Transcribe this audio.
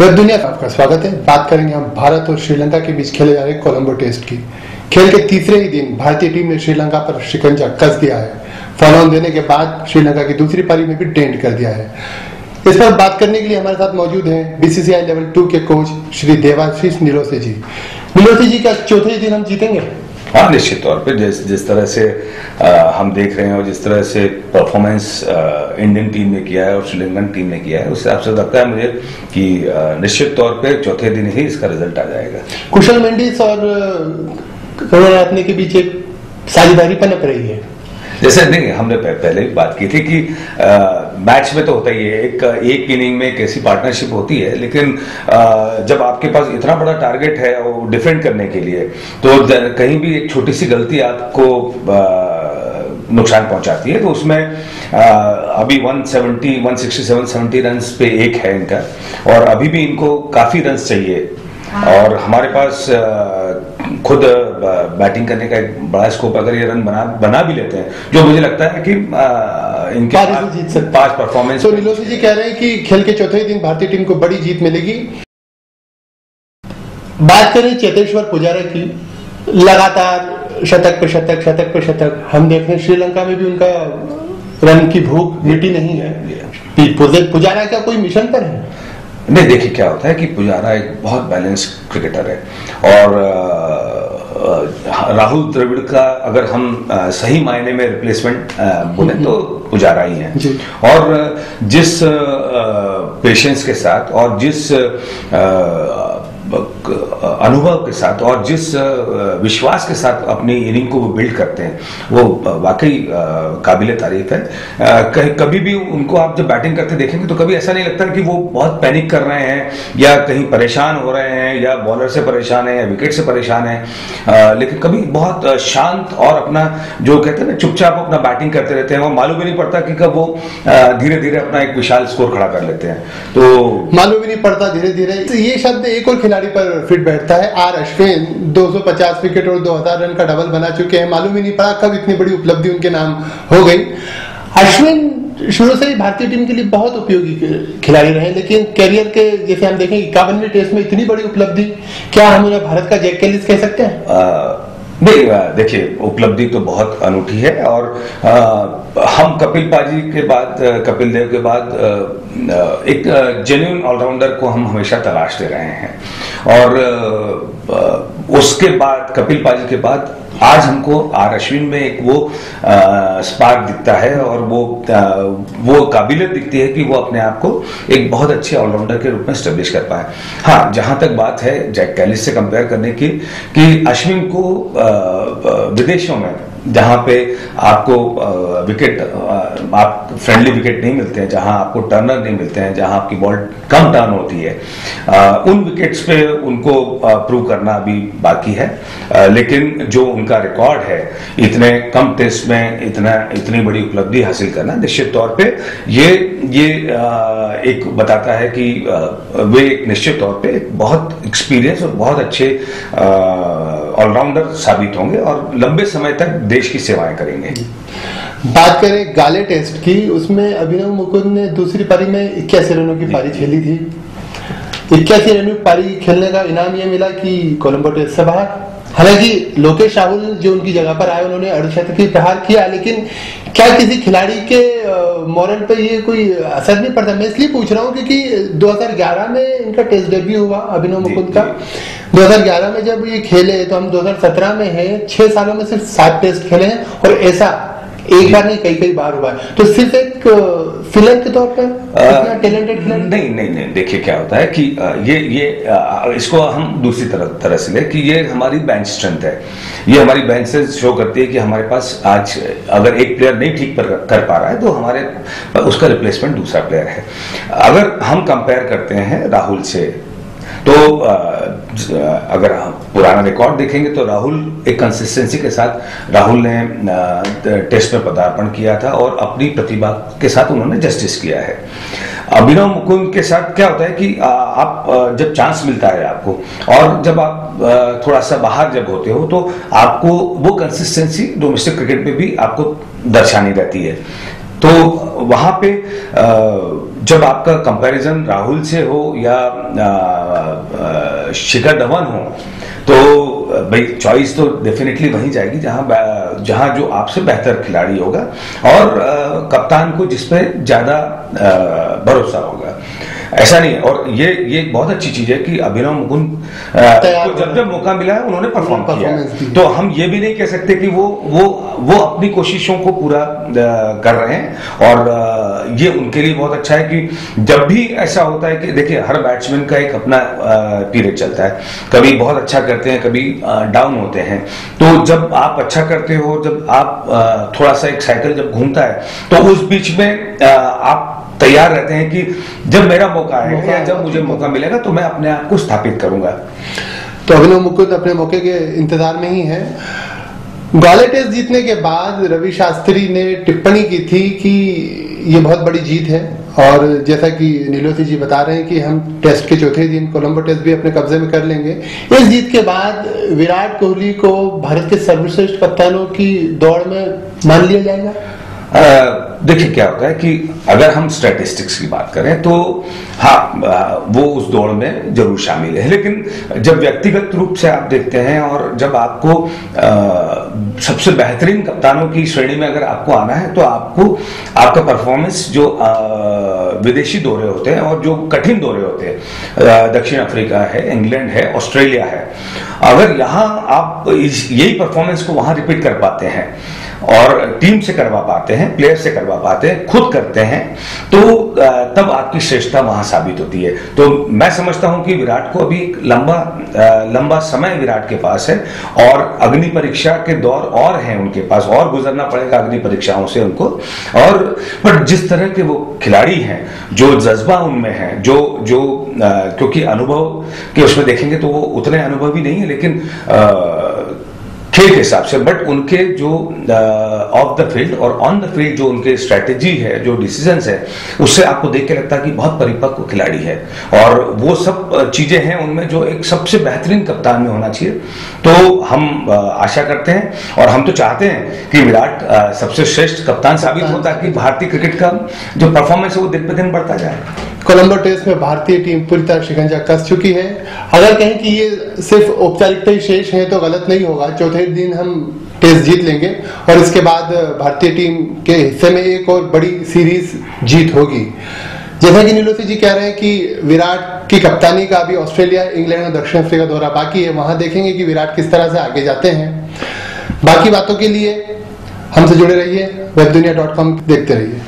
Web दुनिया का आपका स्वागत है। बात करेंगे हम भारत और श्रीलंका के बीच खेले जा रहे कोलंबो टेस्ट की। खेल के तीसरे ही दिन भारतीय टीम ने श्रीलंका पर शिकंजा कस दिया है। फॉलो ऑन देने के बाद श्रीलंका की दूसरी पारी में भी टेंड कर दिया है। इस पर बात करने के लिए हमारे साथ मौजूद हैं बीसीसीआई लेवल टू के कोच श्री देवाशीष निलोसे जी निलोसे जी का चौथे दिन हम जीतेंगे। हाँ निश्चित तौर पे जिस जिस तरह से आ, हम देख रहे हैं और जिस तरह से परफॉर्मेंस इंडियन टीम ने किया है और श्रीलंकन टीम ने किया है उस हिसाब से लगता है मुझे कि निश्चित तौर पे चौथे दिन ही इसका रिज़ल्ट आ जाएगा। कुशल मेंडिस और करुणारत्ने के बीच एक साझेदारी पनप रही है। जैसे नहीं हमने पहले भी बात की थी कि मैच में तो होता ही है एक एक इनिंग में एक ऐसी पार्टनरशिप होती है लेकिन आ, जब आपके पास इतना बड़ा टारगेट है वो डिफेंड करने के लिए तो कहीं भी एक छोटी सी गलती आपको नुकसान पहुंचाती है तो उसमें आ, अभी 170 167 70 रन पे एक है इनका और अभी भी इनको काफ़ी रन चाहिए। और हमारे पास खुद बैटिंग करने का एक बड़ा स्कोप अगर ये रन बना बना भी लेते हैं जो मुझे लगता है कि इनके जीत सकते पाँच परफॉर्मेंस तो नीलोसी जी कह रहे हैं कि खेल के चौथे दिन भारतीय टीम को बड़ी जीत मिलेगी। बात करें चेतेश्वर पुजारा की। लगातार शतक पे शतक शतक पे शतक। हम देख रहे हैं श्रीलंका में भी उनका रन की भूख मिटी नहीं है। पुजारा का कोई मिशन पर है? नहीं देखिए क्या होता है कि पुजारा एक बहुत बैलेंस क्रिकेटर है। और राहुल द्रविड़ का अगर हम सही मायने में रिप्लेसमेंट बोले तो पुजारा ही है। और जिस पेशेंस के साथ और जिस अनुभव के साथ और जिस विश्वास के साथ अपनी इनिंग को वो बिल्ड करते हैं, वो वाकई काबिल तारीफ़ है। कभी भी उनको आप जब बैटिंग करते देखेंगे तो कभी ऐसा नहीं लगता कि वो बहुत पैनिक कर रहे हैं या कहीं परेशान हो रहे हैं या बॉलर से परेशान है या विकेट से परेशान है। लेकिन कभी बहुत शांत और अपना जो कहते हैं ना, चुपचाप अपना बैटिंग करते रहते हैं और मालूम भी नहीं पड़ता कि कब वो धीरे धीरे अपना एक विशाल स्कोर खड़ा कर लेते हैं। तो मालूम भी नहीं पड़ता धीरे धीरे ये शब्द एक और खिलाड़ी पर फिट बैठता है। आर अश्विन 250 विकेट और 2000 रन का डबल बना चुके हैं। मालूम ही नहीं पड़ा कब इतनी बड़ी उपलब्धि उनके नाम हो गई। अश्विन शुरू से ही भारतीय टीम के लिए बहुत उपयोगी खिलाड़ी रहे, लेकिन कैरियर के, जैसे हम देखें, इक्यावनवे टेस्ट में इतनी बड़ी उपलब्धि, क्या हम उन्हें भारत का जैक कैलिस कह सकते हैं? नहीं देखिए उपलब्धि तो बहुत अनूठी है और आ, हम कपिल पाजी के बाद कपिल देव के बाद एक जेन्यून ऑलराउंडर को हम हमेशा तलाशते रहे हैं। और उसके बाद कपिल पाजी के बाद आज हमको आर अश्विन में एक वो स्पार्क दिखता है और वो आ, वो काबिलियत दिखती है कि वो अपने आप को एक बहुत अच्छे ऑलराउंडर के रूप में स्टेब्लिश कर पाए। हाँ जहाँ तक बात है जैक कैलिस से कंपेयर करने की कि अश्विन को आ, विदेशों में जहाँ पे आपको विकेट आप फ्रेंडली विकेट नहीं मिलते हैं, जहाँ आपको टर्नर नहीं मिलते हैं, जहाँ आपकी बॉल कम टर्न होती है। उन विकेट्स पे उनको प्रूव करना अभी बाकी है। लेकिन जो उनका रिकॉर्ड है, इतने कम टेस्ट में इतना, इतनी बड़ी उपलब्धि हासिल करना निश्चित तौर पे ये ये एक बताता है कि वे एक निश्चित तौर पे बहुत एक्सपीरियंस और बहुत अच्छे ऑलराउंडर साबित होंगे और लंबे समय तक देश की सेवाएँ करेंगे। बात करें गाले टेस्ट की, उसमें अभिनव मुकुंद ने दूसरी पारी में इक्यासी रनों की पारी खेली थी। इक्यासी रनों की पारी खेलने का इनाम यह मिला कि कोलंबो टेस्ट से बाहर। हालाँकि लोकेश राहुल जो उनकी जगह पर आए, उन्होंने अर्धशतक की प्रहार किया, लेकिन क्या किसी खिलाड़ी के मॉरल पे ये कोई असर नहीं पड़ता? मैं इसलिए पूछ रहा हूँ क्योंकि 2011 में इनका टेस्ट डेब्यू हुआ अभिनव मुकुंद का। 2011 में जब ये खेले तो हम 2017 में हैं छह सालों में सिर्फ़ सात टेस्ट खेले हैं और ऐसा एक बार नहीं कई कई बार हुआ है। तो सिर्फ़ एक फिलर के तौर पर? टैलेंटेड नहीं नहीं नहीं देखिए क्या होता है कि ये ये इसको हम दूसरी तरह तरह से ले कि ये हमारी बेंच स्ट्रेंथ है। ये हमारी बेंच से शो करती है कि हमारे पास आज अगर एक प्लेयर नहीं ठीक पर कर पा रहा है तो हमारे उसका रिप्लेसमेंट दूसरा प्लेयर है। अगर हम कंपेयर करते हैं राहुल से तो अगर पुराना रिकॉर्ड देखेंगे तो राहुल एक कंसिस्टेंसी के साथ, राहुल ने टेस्ट में पदार्पण किया था और अपनी प्रतिभा के साथ उन्होंने जस्टिस किया है। अभिनव मुकुंद के साथ क्या होता है कि आप जब चांस मिलता है आपको और जब आप थोड़ा सा बाहर जब होते हो तो आपको वो कंसिस्टेंसी डोमेस्टिक क्रिकेट में भी आपको दर्शानी रहती है। तो वहाँ पे जब आपका कंपैरिजन राहुल से हो या शिखर धवन हो तो भाई चॉइस तो डेफिनेटली वहीं जाएगी जहाँ जहाँ जो आपसे बेहतर खिलाड़ी होगा और कप्तान को जिसपे ज़्यादा भरोसा होगा। ऐसा नहीं और ये ये एक बहुत अच्छी चीज़ है कि अभिनव मुकुंद को जब जब मौका मिला है उन्होंने परफॉर्म किया तो हम ये भी नहीं कह सकते कि वो वो वो अपनी कोशिशों को पूरा कर रहे हैं। और ये उनके लिए बहुत अच्छा है कि जब भी ऐसा होता है कि देखिए हर बैट्समैन का एक अपना पीरियड चलता है। कभी बहुत अच्छा करते हैं कभी डाउन होते हैं। तो जब आप अच्छा करते हो जब आप थोड़ा सा एक साइकिल जब घूमता है तो उस बीच में आप तैयार रहते हैं कि जब मेरा मौका आएगा या जब मुझे मौका मिलेगा तो मैं अपने आप को स्थापित करूँगा। तो अभिनव मुकुंद अपने मौके के इंतज़ार में ही है। ग्वालियर टेस्ट जीतने के बाद रवि शास्त्री ने टिप्पणी की थी कि ये बहुत बड़ी जीत है और जैसा कि नीलोसी जी बता रहे हैं कि हम टेस्ट के चौथे दिन कोलंबो टेस्ट भी अपने कब्जे में कर लेंगे। इस जीत के बाद विराट कोहली को भारत के सर्वश्रेष्ठ कप्तानों की दौड़ में मान लिया जाएगा? देखिए क्या होता है कि अगर हम स्टैटिस्टिक्स की बात करें तो हाँ वो उस दौड़ में ज़रूर शामिल है। लेकिन जब व्यक्तिगत रूप से आप देखते हैं और जब आपको आ, सबसे बेहतरीन कप्तानों की श्रेणी में अगर आपको आना है तो आपको आपका परफॉर्मेंस जो आ, विदेशी दौरे होते हैं और जो कठिन दौरे होते हैं दक्षिण अफ्रीका है इंग्लैंड है ऑस्ट्रेलिया है अगर यहाँ आप यही परफॉर्मेंस को वहाँ रिपीट कर पाते हैं और टीम से करवा पाते हैं प्लेयर से करवा पाते हैं खुद करते हैं तो तब आपकी श्रेष्ठता वहाँ साबित होती है। तो मैं समझता हूँ कि विराट को अभी लंबा लंबा समय विराट के पास है और अग्नि परीक्षा के दौर और हैं उनके पास और गुजरना पड़ेगा अग्नि परीक्षाओं से उनको। और पर जिस तरह के वो खिलाड़ी हैं जो जज्बा उनमें है जो जो क्योंकि अनुभव के उसमें देखेंगे तो वो उतने अनुभवी नहीं है लेकिन आ, खेल के हिसाब से बट उनके जो ऑफ़ द फ़ील्ड और ऑन द फ़ील्ड जो उनके स्ट्रेटेजी है जो डिसीज़न है उससे आपको देख के लगता है कि बहुत परिपक्व खिलाड़ी है। और वो सब चीज़ें हैं उनमें जो एक सबसे बेहतरीन कप्तान में होना चाहिए। तो हम आशा करते हैं और हम तो चाहते हैं कि विराट सबसे श्रेष्ठ कप्तान साबित हो ताकि भारतीय क्रिकेट का जो परफॉर्मेंस है वो दिन पे दिन बढ़ता जाए। कोलंबो टेस्ट में भारतीय टीम पूरी तरह शिकंजा कस चुकी है। अगर कहें कि ये सिर्फ़ औपचारिकता ही शेष है तो गलत नहीं होगा। चौथे दिन हम टेस्ट जीत लेंगे और इसके बाद भारतीय टीम के हिस्से में एक और बड़ी सीरीज़ जीत होगी। जैसा कि नीलोसी जी कह रहे हैं कि विराट की कप्तानी का अभी ऑस्ट्रेलिया, इंग्लैंड और दक्षिण अफ्रीका दौरा बाकी है। वहाँ देखेंगे कि विराट किस तरह से आगे जाते हैं। बाकी बातों के लिए हमसे जुड़े रहिए। वेब दुनिया डॉट कॉम देखते रहिए।